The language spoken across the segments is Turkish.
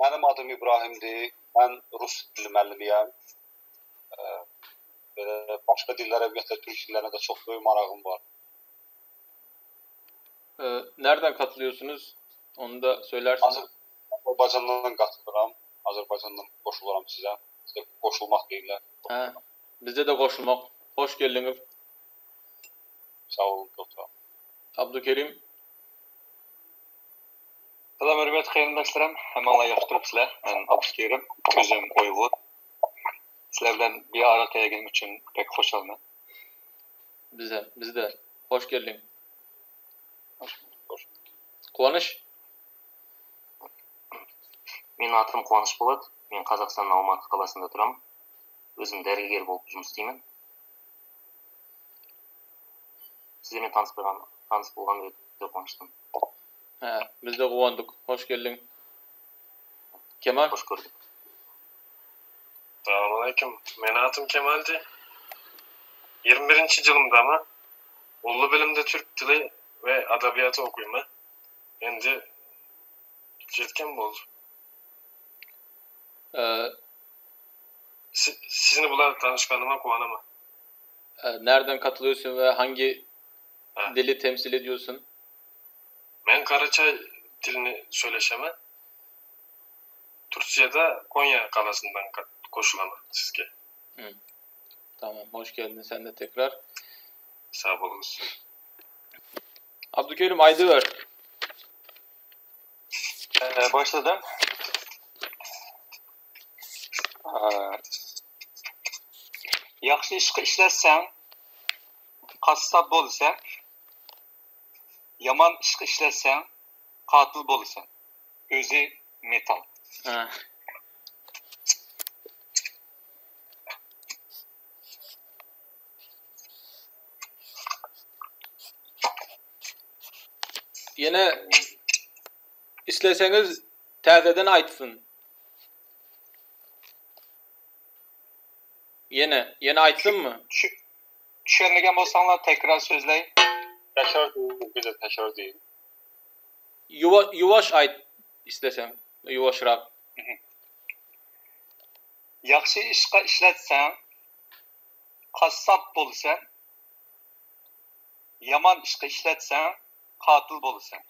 Mənim adım İbrahimdir. Mən rus dili müəllimiyəm. Belə başqa dillərə, ümumiyyətlə türk dillərinə də çox böyük marağım var. Ee, nereden katılıyorsunuz? Onu da söylersiniz. Azər Azərbaycandan qatılıram. Azərbaycandan qoşuluram sizə. Sizə qoşulmaq deyirlər. Ha, bizde de koşulmak. Hoş geldiniz. Sağ olun, doktor. Abdülkerim. Салам, үрмәт кыйындашларым, һәммәңләр яхшы торыпсызлар. Мен Абшкерим, үзем Ойвуд. Сілерден белән бер ара кәйгәнем өчен бик хушалмын. Без дә, Бізді, дә хош келдиң. Куаныш. Атым Куаныш болады. Мен Қазақстан-Алматы қаласында турам. Өзім дәрігер болып жұмыс істеймін. Сіздермен таныс болған, таныс болған өте қуаныштымын. He, biz de kuvondik. Hoş geldin. Kemal. Hoş bulduk. Selamun aleyküm. Men adım Kemal'di. 21. yılımda ama Ullu bilimde Türk dili ve edebiyatı okuyma. Endi yetken oldu. Ee, si sizni bular tanışkanıma kuvanama. E, nereden katılıyorsun ve hangi ha. dili temsil ediyorsun? Ben Karaçay dilini söyleşemem. Türkçe'de Konya kalasından ka- koşulamam sizge. Tamam, hoş geldin sen de tekrar. Sağ olun. Abdülkerim Aydıver. Ee, başladım. Ee, yaxşı iş işləsən, qassab bolsan, yaman iş işləsən, qatil bolsan. Özü metal. Ha. Yine isteseniz təzədən aytsın. Yine, yine aytsın mı? Düşənləgən bolsanlar təkrar sözləyin. Təkrar deyil, bir də təkrar deyil. Yuva, yuvaş ayt istesen. Yuvaşrak. Yaxşı işqa işlətsən, qassab bolsan, yaman işqa işlətsən, qatil bolsan.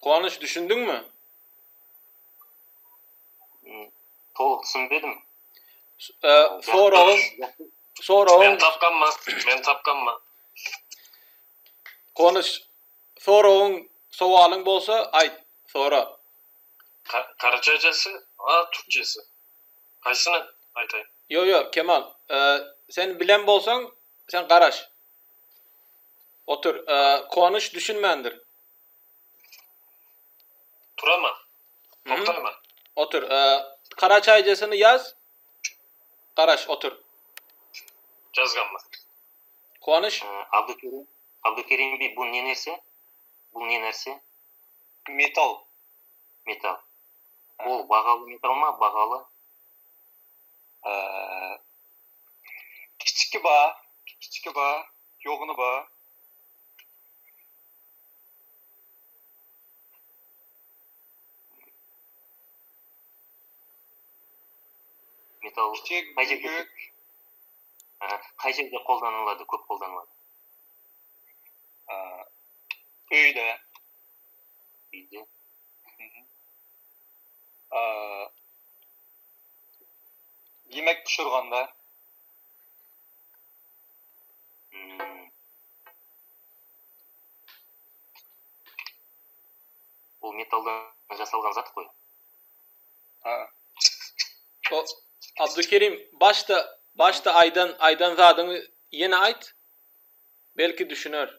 Kuanış düşündün mü? М, ee, sonra o sonra o Ben tapkanma. Ben tapkanma. Konuş. Sonra onun sualın bolsa ayt. Sonra. Ka Karacacası, a Türkçesi. Kaysını aytayım. Yo yo Kemal. Ee, sen bilen bolsan sen karaş. Otur. Ee, konuş düşünmendir. Turama. Toplama. Otur. Ee, Karaçaycasını yaz. Қараш отыр. Жазған ма? Қуаныш, Абдыкерім, Абдыкерім, бұл не несі? Бұл не нәрсе? Металл. Металл. Мол бағалы не тұрма, бағалы. Аа, кішкі ба, кішкі ба, жоғыны ба? Металл қай жерде, қай жерде қолданылады? Көп қолданылады. Үйде. Ee, yemek pişirganda, М, Бұл металлдан жасалған зат қой. Abdülkerim başta başta aydan aydan zadını yine ayt. Belki düşünür.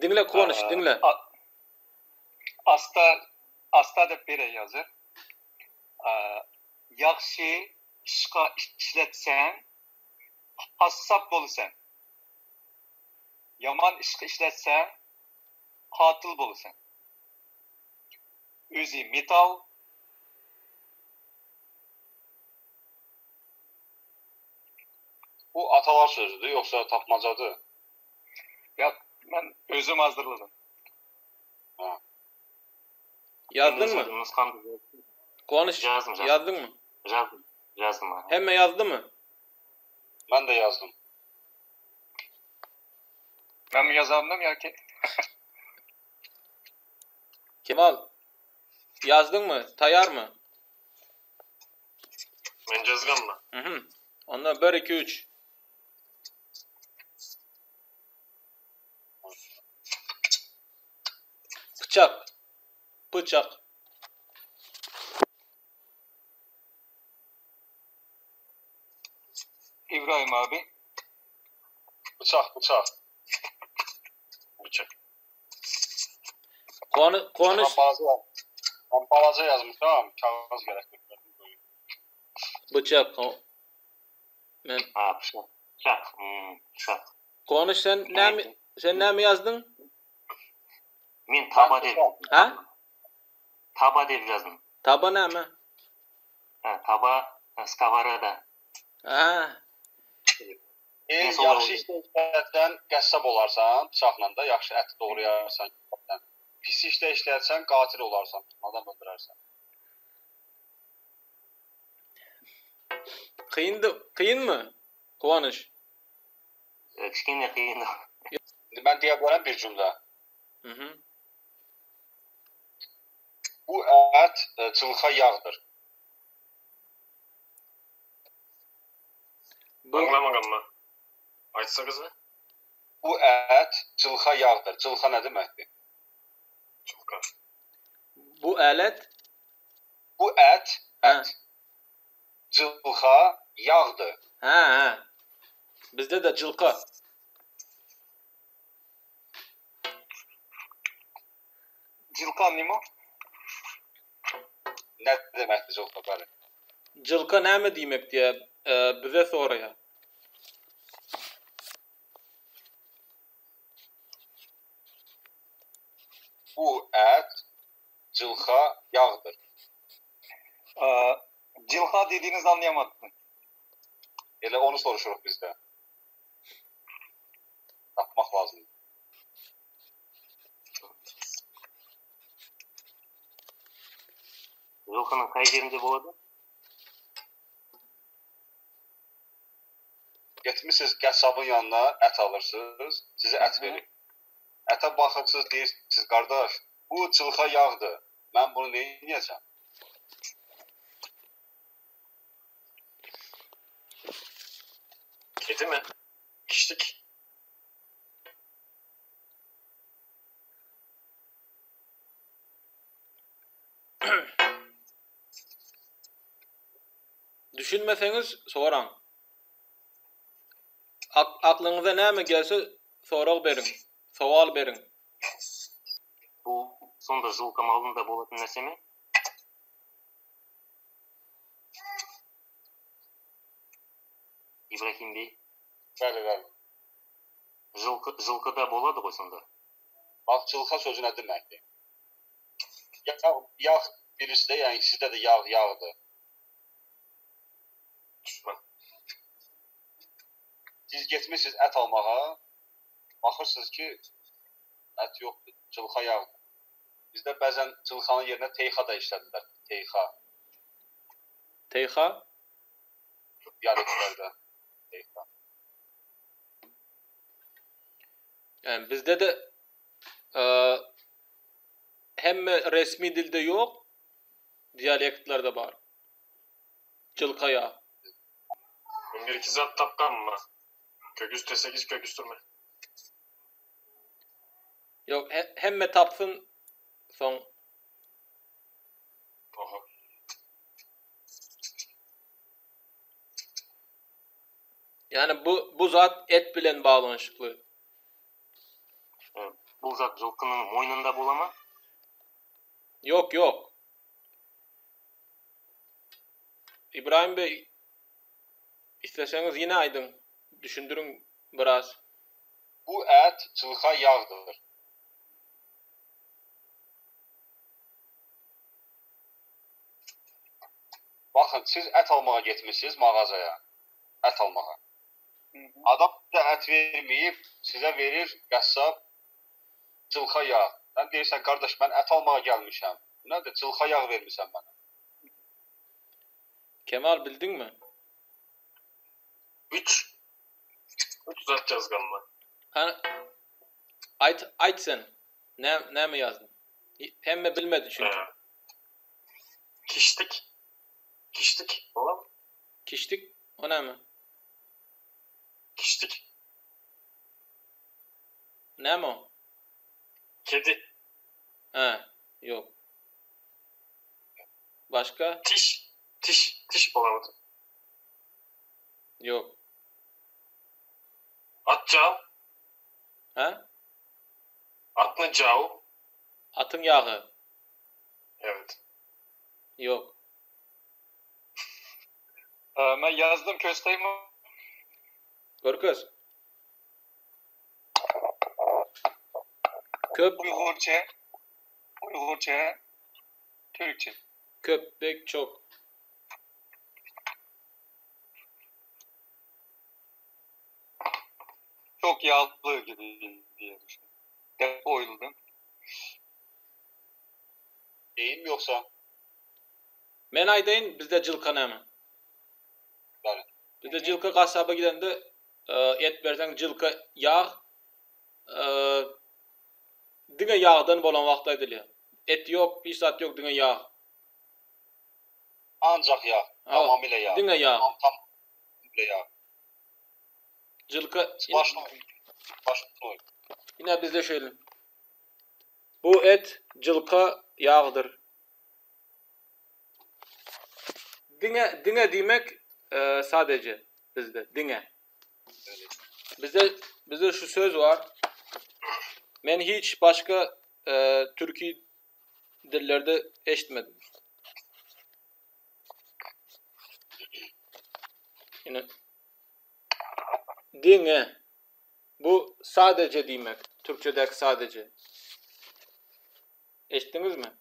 Dinle konuş, ee, dinle. a- Asta, asta deb beray hozir. Ee, yaxshi ishqa ishlatsang, qassob bo'lasan. Yomon ishqa ishlatsang, qotil O'zi metal, Bu atalar sözüdür, yoxsa tapmacadır? Ya ben özüm hazırladım. Yazdın mı? Konuş. Yazdım, yazdım. Yazdın mı? yazdım. Yazdım ha. Hemme yazdı mı? Mən də yazdım. Ben mi yazandım ya ki? Kemal. Yazdın mı? Tayar mı? Ben cazgan mı? Hı hı. Ondan bir, iki, üç. Bıçak. Bıçak. İbrahim abi. Bıçak, bıçak. Bıçak. Konu, konuş. Bazı var. Balaca, mən balaca yazmışam, kağız gərəkdir. Bıçak. O- Men Ha bıçak. Bıçak. Hmm, bıçak. konuş sen ne mi sen ne mi yazdın? Men taba yazdım. Ha? Taba deb yazdım. Taba ne mi? Ha, taba skavarada. Ha. E, yaxşı işləyirsən, qəssab olarsan, bıçaqla da yaxşı ət doğrayarsan. Pis işte işlersen katil olarsan. Adam öldürersen. Kıyındı, kıyın mı? Kıvanış. Üçgene kıyın. Ben diye bir cümle. Hı hı. Bu et e, çılxa yağdır. Bu... Anlamadım mı? Açsa kızı. Bu et çılxa yağdır. Çılxa ne demektir? Çılka. bu alet Bu ət, ha ət çılxa yağdır. ha ha. Bizde de cılka. Cilka Nimo. Nə deməkdir çılxa bəli? Cılka ne mi demek diye e, bize soruyor. Bu ət çılxa yağdır. Ee, Cilha dediğinizi anlayamadım. Elə onu soruşuruq biz də. Tapmaq lazımdır. Жылқының қай жерінде болады? Getmisiniz qəssabın yanına ət alırsınız, sizə ət verir. Ətə baxırsınız, deyirsiniz, qardaş, bu çılxa yağdır. Mən bunu nə edəcəm? Kedi mi? Kişlik. Düşünmeseniz soran. Ak aklınıza ne mi gelse soral verin. Soal verin Бұл сонда жылқы малында болатын нәрсе ме? Ибрахим бей, Bəli, bəli. жылқы, жылқыда болады ғой сонда. Bax, çılxa sözü nə deməkdir? Yağ, yağ birisi də, yəni sizdə də yağ yağdır. Düşman. Siz getmisiniz ət almağa, baxırsınız ki, ət yoxdur, çılxa yağdır. Bizdə bəzən çılxanın yerinə teyxa da işlədirlər. Teyxa, Teyha. dialektlərdə. Teyxa. Yani bizde de e, hem resmi dilde yok, diyalektlerde var. Cılka ya. Ben bir iki zat tapkanmı? Kök üstü sekiz kök üstürme. Yok he, hemme tapsın Son. Aha. Yani bu bu zat et bilen bağlanışıklı. Evet, bu zat zılkının moynunda bulama. Yok yok. İbrahim Bey isteseniz yine aydın düşündürün biraz. Bu et çılka yağdır. Baxın, siz ət almağa getmisiniz mağazaya. Ət almağa. Adam da ət verməyib, sizə verir qəssab cılxa yağ. Sən deyirsən, qardaş, mən ət almağa gəlmişəm. Nədir? Cılxa yağ vermisən mənə. Kemal bildin mi? 3 3 zat yazgan mı? Hani ayt, ayt sen. Ne, ne mi yazdın? Mi bilmedi çünkü. Kiştik. Kiştik. Mı? Kiştik. O ne mi? Kiştik. Ne mi o? Kedi. He. Yok. Başka? Tiş. Tiş. Tiş bulamadım. Yok. Atcav. He? Atlı cav. Atın yağı. Evet. Yok. Ee, ben yazdım kösteyim mi? Görköz. Köp, Uygurca. Uygurca. Türkçe. köpek çok. Çok yağlı gibi diye düşündüm. Hep oyladım. Deyim yoxsa? Men aydayın bizde cılka ne Bəli. Bizde cılka kasaba gidende e, et versen cılka yağ e, dine yağdan bolan vaxtaydı ya. Et yok, bir saat yok dine yağ. Ancaq yağ. Tamamilə yağ. Dine yağ. Tam, tamamilə yağ. Cılka Başla. Başla. Yine bizde şöyle. Bu et cılka yağdır. Dine, dine demek e, sadece bizde. Dine. Bizde bizde şu söz var. Ben hiç başka e, Türkiye dillerde eşitmedim. Yine dine bu sadece demek. Türkçedeki sadece. Eşittiniz mi?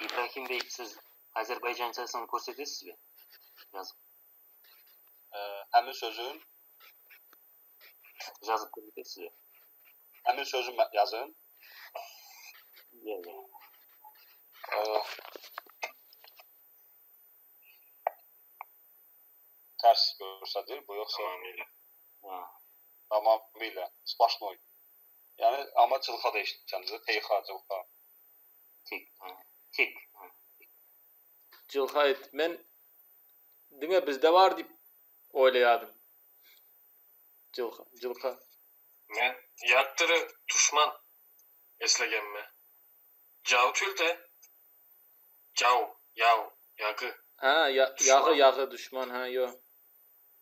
İbrahim Bey siz Azərbaycancasını göstərirsinizmi? Yazıb. Ə, həmin sözün yazıb göndərirsinizmi? Həmin sözü yazın. Yeah, yeah. Tərs göstərir bu yoxsa? Tamamilə. Ha. Tamamilə. Splashnoy. Yəni amma cılxa dəyişdirəndə teyxa cılxa. Tik. Hə. Tik. Ha. Cılha et. Ben dine bizde var deyip oylayadım. Cılha. Cılha. Men yaktırı tuşman eslegenme. Cav tülde. Cav. Yav. Yakı. Ha ya, Düşman. yağı yağı düşman ha yo.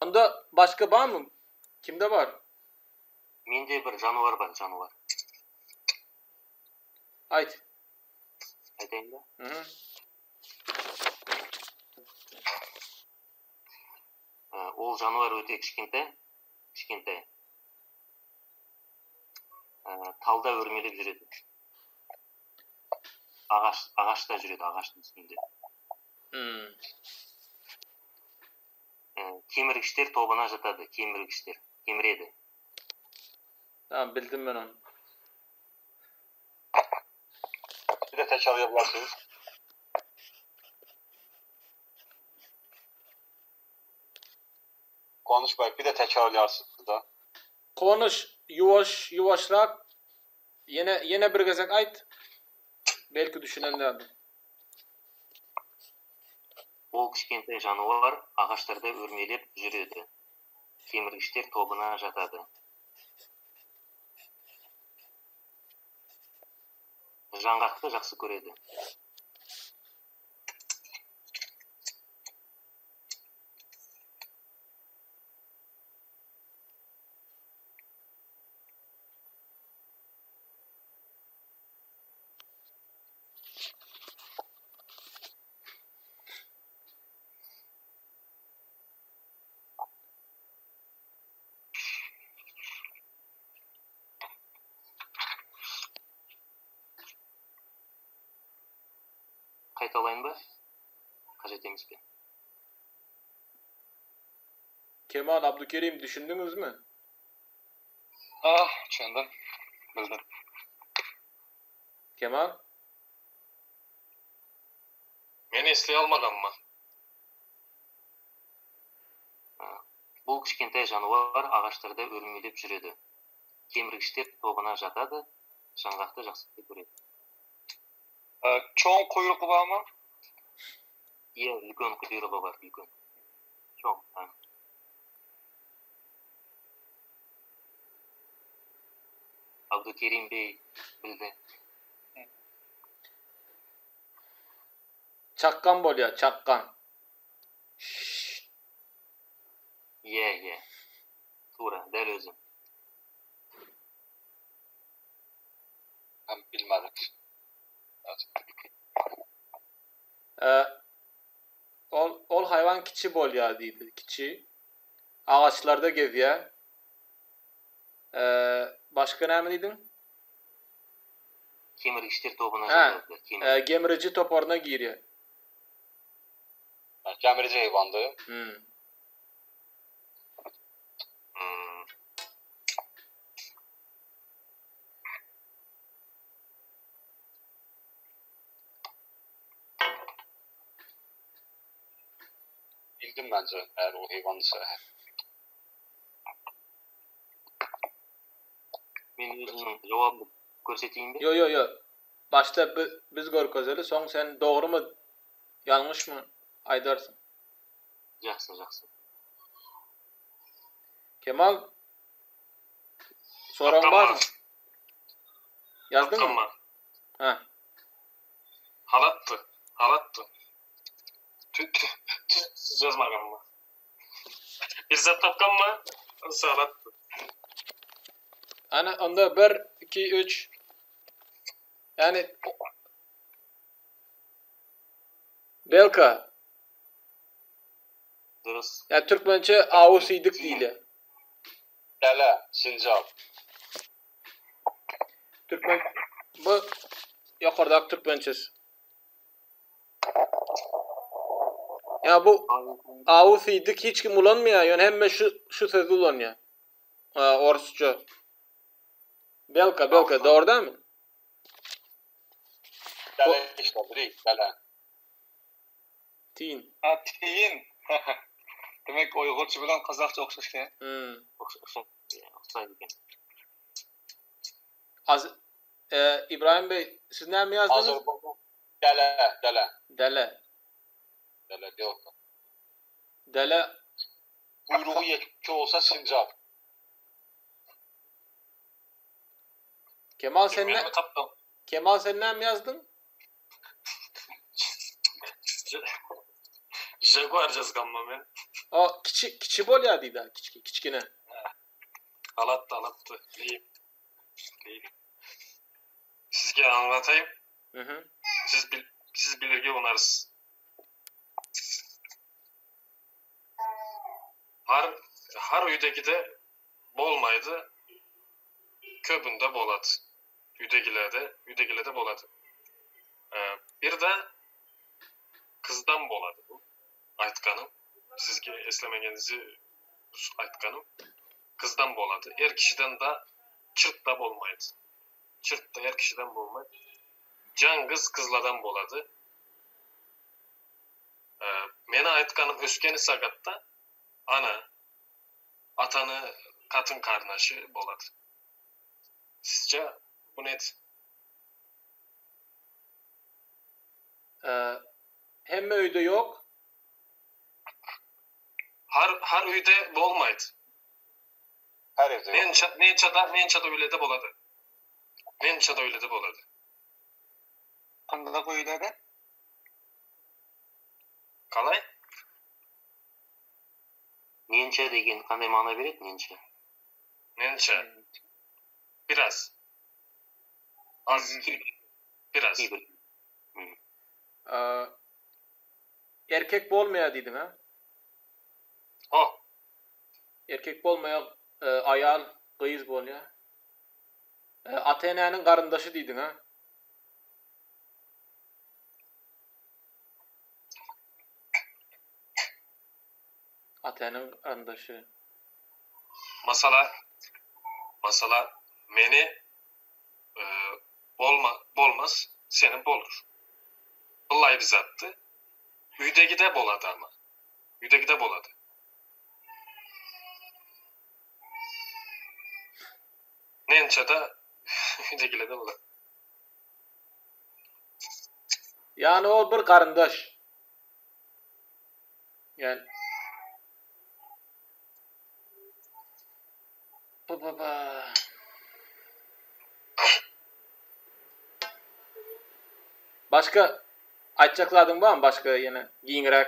Onda başka var mı? Kimde var? Менде бір жануар бар, жануар. Ayt. Айтайын ба? Hı -hı. Ә, ол жануар өте кішкентай. Кішкентай. Ә, талда өрмелеп жүреді. Ағаш, ағашта жүреді, ағаштың үстінде. Ә, кеміргіштер тобына жатады, кеміргіштер. Кеміреді. Bildim ben onu. Bir də təkrarlaya bilərsiniz. Konuş bəy, bir də təkrarlayarsınız da. Konuş yuvaş yuvaşrak yine yine bir gezek ayt. Belki düşünenlerdir. ол кішкентай жануар ағаштарда өрмелеп жүреді кеміргіштер тобына жатады жаңғақты жақсы көреді Kemal Abdülkerim düşündünüz mü? Ah, düşündüm. Bildim. Kemal? Meni esley almaganma. Бул кичкентай жаныбар агачларда өрмөйлөп жүрөдү. Кемиргичтер тобуна жатады, жаңгакты жакшы көрөт. Ee, çoğun kuyruğu var mı? Iya, үлкөн куйругу бар, үлкөн. Чоң. Abdülkerim Bey bildi. Çakkan bol ya çakkan. Ye yeah, ye. Yeah. Tura der özüm. Ben bilmedim. Ee, ol, ol hayvan kiçi bol ya deydi. Kiçi. Ağaçlarda geziyor. Ee, Başka neredeydin? Kemirgiçtir topuna girdi. Şey e, Gemirici toparına girdi. Gemirici hayvandı. Hmm. Hmm. Bildim bence eğer o hayvanlısa. Meni javobni ko'rsatingmi yo'q yo'q yo'q boshlab biz biz ko'rkozeli so'ng sen to'g'rimi yanglishmi aytarsan yaxshi yaxshi kemal so'rang bormi yozdingmi ha halatdi halatdi yozmaganman izzat topganman halatdi Ana onda bir, iki, üç. Yani Belka. Durus. Yani Türkmençe Ağuz idik değil. Dala, Sincan. Türkmen bu yukarıdaki Türkmençesi. Ya bu Ağuz idik hiç kim ulanmıyor. Yani hem şu şu sözü ulanıyor. Ha, Orsça. Belka, Belka da orada mı? Dele işte, direkt dele. Tin. Ha, tin. Demek Uygurca bilen Kazakça okşaş ki. Hmm. Okşaş Az, e, İbrahim Bey, siz ne mi yazdınız? Azerbaycan. Dele, dele. Dele. Dele diyor. Dele. Uyruğu yetki olsa sincap. Kemal sen ne Benim tapkan. Kemal sen ne mi yazdın? Jaguar yazgan mı ben? O kiçi kiçi bol ya dedi. Kiçki kiçkine. Halattı halattı. İyi. İyi. Sizge anlatayım. Hı hı. Siz bil siz bilirge unarsız. Har har üydegide bolmaydı. Köbünde boladı. Üydegilerde, üydegilerde boladı. Ee, bir de kızdan boladı bu. Aytkanım. Sizge eslemegenizi aytkanım. Kızdan boladı. Er kişiden de çırt da bolmaydı. Çırt da er kişiden bolmaydı. Can kız kızladan boladı. Ee, meni aytkanym öskeni sagatda ana atanı katın karnaşı boladı. Sizce bu net. Ee, hem öyde yok. Har, har öyde bolmaydı. Her evde yok. Mençada, mençada, mençada öyle de boladı. Mençada öyle de boladı. Kandada koyuladı. Kalay? Mençe degen kanday mana beredi mençe? Mençe. Biraz. Az Biraz. Hibrit. Ee, erkek bolmaya dedim ha. Ha. Erkek bolmaya e, ayağın kıyız bol ya. E, Athena'nın karındaşı dedin ha. Athena'nın karındaşı. Masala masala meni e, bolma bolmaz seni bolur. Vallahi bir zattı. Üydeki de boladı ama. Üydeki de boladı. Nençe de üydekile de boladı. Yani o bir karındaş. Yani Ba ba ba. Başka açacakladın var mı başka yine giyinrek?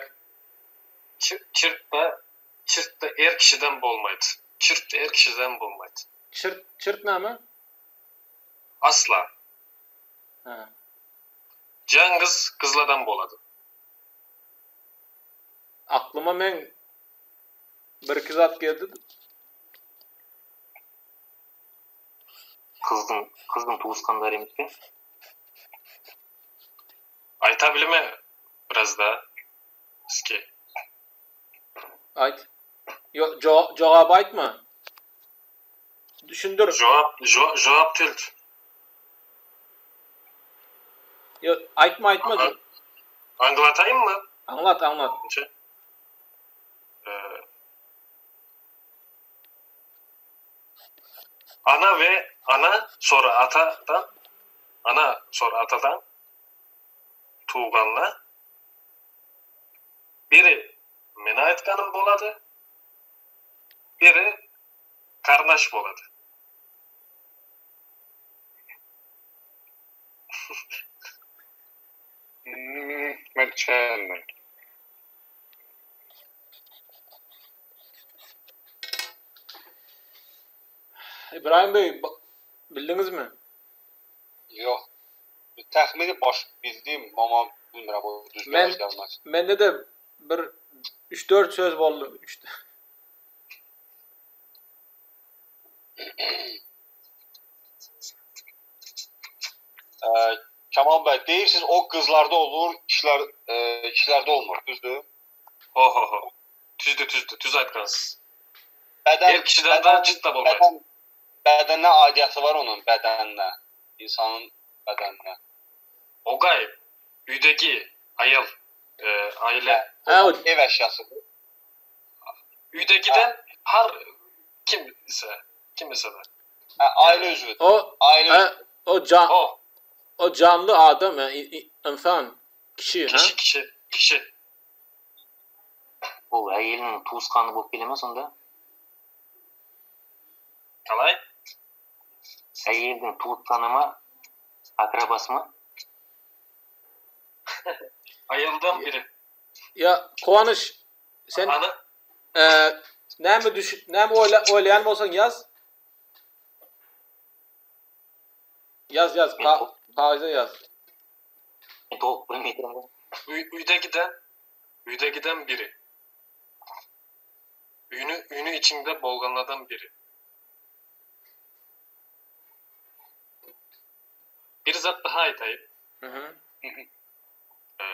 Çı- Çırt da çırt da er kişiden bolmaydı. Çırt da er kişiden bolmaydı. Çırt çırt ne mi? Asla. Ha. Cengiz kızladan boladı. Aklıma men bir iki zat geldi. Kızdın, kızdın tuğuskanlar emikti. Aytabilir mi biraz daha? Eski. Ayt. Yo, co cevap aytma. Düşündür. Cevap, jo, cevap tilt. Yo, aytma aytma. Aha. Anlatayım mı? Anlat anlat. Önce. Ee, ana ve ana sonra atadan ana sonra atadan tuğganla biri menayet kanım boladı biri karnaş boladı. Çelmem. İbrahim Bey bildiniz mi? Yox. Təxmini baş bildim, amma bilmirəm o düz Mən- gəlməz. Mende de bir 3-4 söz oldu. Üç- Ə, Kamal bəy, deyirsiniz o qızlarda olur, kişilər ə, kişilərdə olmur, düzdür? Ho ho ho. Tüzdü tüzdü. Tüz aytkansız. Bədən Bir kişidən daha ciddi olmaz. bədən, bədənə aidiyyəti var onun, bədəninə, insanın bədəninə. O gayb. Üydeki ayıl. E, aile. Ha, o Ev əşyasıdır. Üydekiden har kim ise kim ise de. Hə, ailə üzvüdür. o Ailə ha, üzvüdür. o can O o canlı adam yani, i- i- insan kişi ha. kişi kişi kişi. Ол әйелінің туысқаны болып келе ме сонда? Kalay. Әйелдің туысқаны ма? Akrabası mı? Ayıldım biri. Ya Kovanış sen Anı... e, ee, ne mi düşün ne mi oyla, oylayan mı olsan yaz. Yaz yaz. Ka Kağıda yaz. Üy, üyde giden üyde giden biri. Ünü, ünü içinde bolganladan biri. bir zat daha aytayım. Hı hı. Ee, e,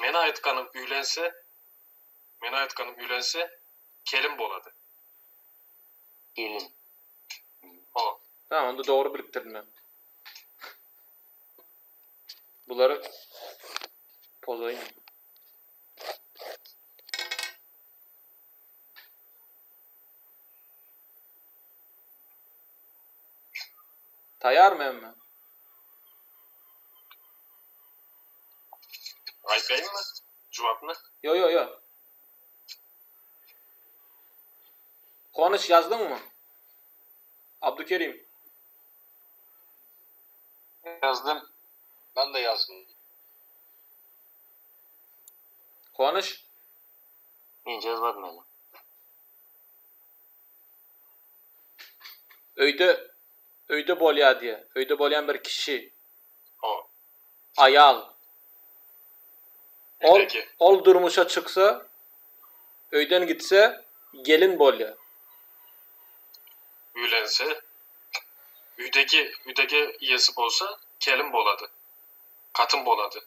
mena aytkanım üylense, mena aytkanım üylense kelim boladı. İlim. O. Ha, onu da doğru biriktirdin. ben. Bunları pozayım. تیار میں میں Alper'in mi? Cevap mı? Yo yo yo. Konuş yazdın mı? Abdükerim. Yazdım. Ben de yazdım. Konuş. Hiç yazmadım öyle. Öyle öyde bolya diye. Öyde bolyan bir kişi. O. Ayal. Ol, Üydeki. ol durmuşa çıksa öyden gitse gelin bolya. Üylense üydeki üydeki iyesi bolsa kelim boladı. Katın boladı.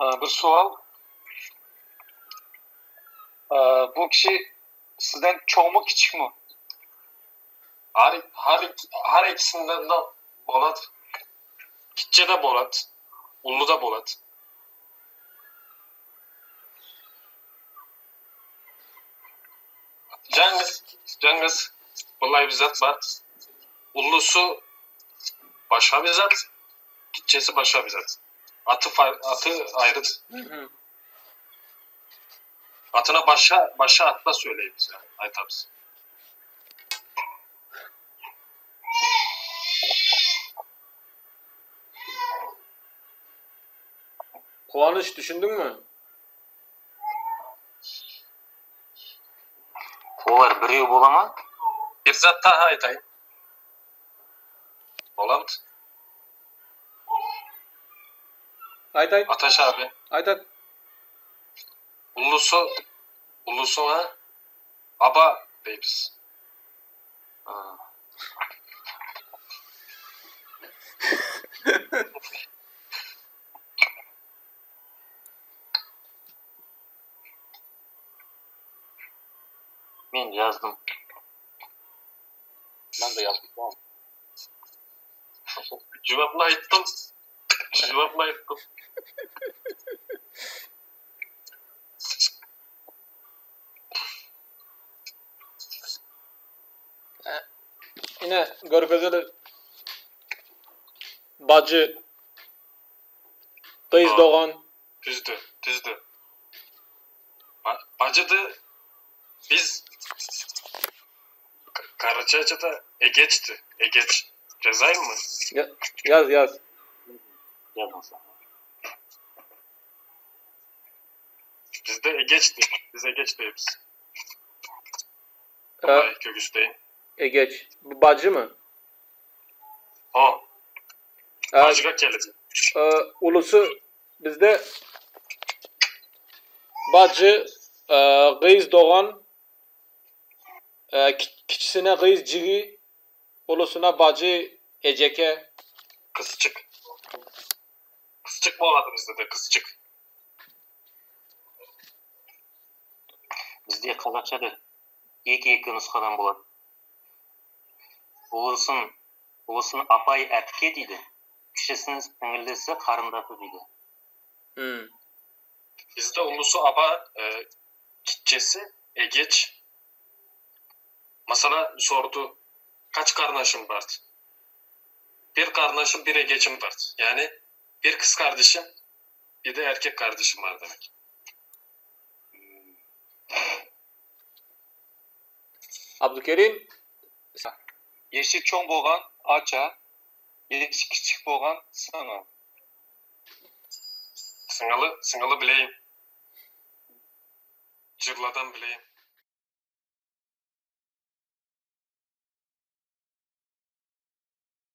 Bir sual. Ee, bu kişi sizden çoğu mu küçük mü? Her, her, her ikisinden de bolat. Kitçe de bolat. Ullu da bolat. Cengiz, Cengiz, vallahi bir zat var. Ullusu başka bir Atı, atı ayrı. Atına başa, başa atla söyleyeyim bize. Ayt abisi. Kuvanış düşündün mü? Olar birew bolama? Bir zat daha aytayım. Olamdı. Ayt. Ataş abi. Ayt ayt. Ulusu, ulusuna aba deybiz. Ha. Men yazdım. Ben de yazdım. Tamam. Cevapla aytdım. Cevapla aytdım. Yine görkezeli bacı kız doğan Düzdü, düzdü. Ba bacıdı. Biz Ka- Karaçayca'da Egeç'ti. Egeç. Cezayir mı? Ya- yaz yaz. Yazdım Bizde Egeç'ti. Biz Egeç değiliz. Ee, Vallahi köküsteyim. e geç. Bu bacı mı? Ha, Ee, bacıga geldi. e, ulusu bizde bacı e, kız doğan e, ki- kiçisine kız cigi ulusuna bacı eceke Kızçık. Kızçık mı vardı bizde de kızçık. Bizde Қазақчада екі-екі нұсқадан болады. Ұлысын, ұлысын апай әпке дейді. Кішісінің сіңілдісі қарындасы дейді. hmm. Bizde ulusu aba e, kitçesi Egeç. Masana sordu. Kaç kardeşim var? Bir kardeşim bir Egeç'im var. Yani bir kız kardeşim bir de erkek kardeşim var demek. Abdülkerim Yeşil çoğun boğan aça, yeşil küçük boğan sana. Sıngalı, sıngalı bileyim. Cırladan bileyim.